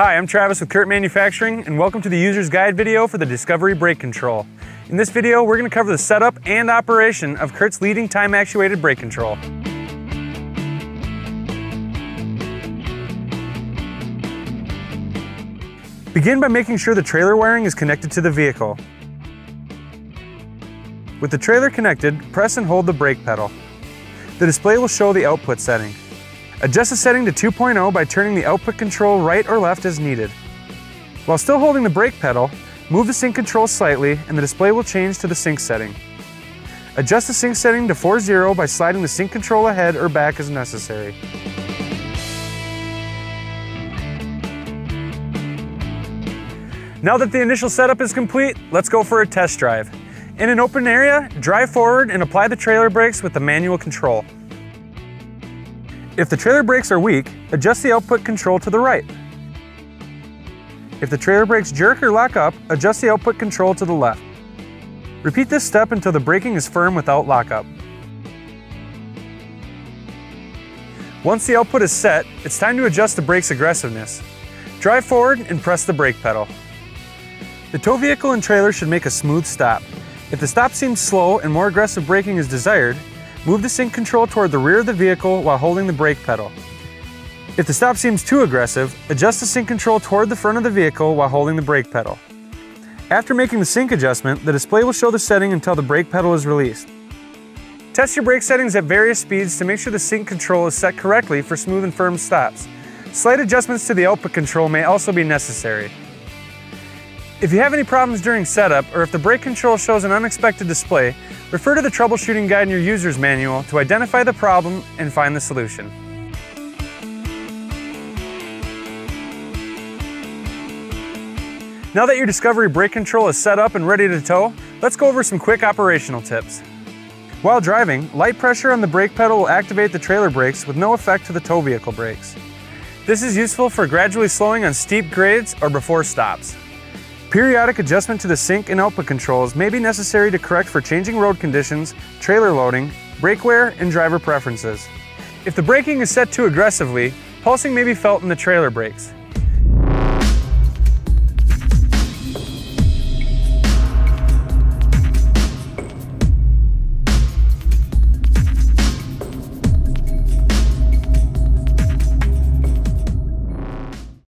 I'm Travis with CURT Manufacturing and welcome to the user's guide video for the Discovery Brake Control. In this video, we're going to cover the setup and operation of CURT's leading time actuated brake control. Begin by making sure the trailer wiring is connected to the vehicle. With the trailer connected, press and hold the brake pedal. The display will show the output setting. Adjust the setting to 2.0 by turning the output control right or left as needed. While still holding the brake pedal, move the sync control slightly and the display will change to the sync setting. Adjust the sync setting to 4.0 by sliding the sync control ahead or back as necessary. Now that the initial setup is complete, let's go for a test drive. In an open area, drive forward and apply the trailer brakes with the manual control. If the trailer brakes are weak, adjust the output control to the right. If the trailer brakes jerk or lock up, adjust the output control to the left. Repeat this step until the braking is firm without lockup. Once the output is set, it's time to adjust the brake's aggressiveness. Drive forward and press the brake pedal. The tow vehicle and trailer should make a smooth stop. If the stop seems slow and more aggressive braking is desired, move the sync control toward the rear of the vehicle while holding the brake pedal. If the stop seems too aggressive, adjust the sync control toward the front of the vehicle while holding the brake pedal. After making the sync adjustment, the display will show the setting until the brake pedal is released. Test your brake settings at various speeds to make sure the sync control is set correctly for smooth and firm stops. Slight adjustments to the output control may also be necessary. If you have any problems during setup, or if the brake control shows an unexpected display, refer to the troubleshooting guide in your user's manual to identify the problem and find the solution. Now that your Discovery brake control is set up and ready to tow, let's go over some quick operational tips. While driving, light pressure on the brake pedal will activate the trailer brakes with no effect to the tow vehicle brakes. This is useful for gradually slowing on steep grades or before stops. Periodic adjustment to the sync and output controls may be necessary to correct for changing road conditions, trailer loading, brake wear, and driver preferences. If the braking is set too aggressively, pulsing may be felt in the trailer brakes.